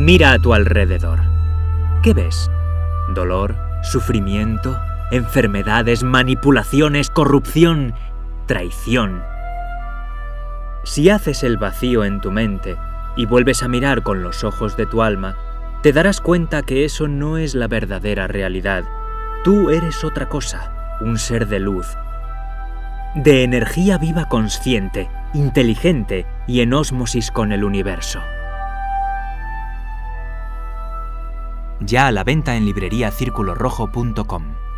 Mira a tu alrededor. ¿Qué ves? ¿Dolor? ¿Sufrimiento? ¿Enfermedades? ¿Manipulaciones? ¿Corrupción? ¿Traición? Si haces el vacío en tu mente y vuelves a mirar con los ojos de tu alma, te darás cuenta que eso no es la verdadera realidad. Tú eres otra cosa, un ser de luz, de energía viva consciente, inteligente y en ósmosis con el universo. Ya a la venta en libreriacirculorrojo.com.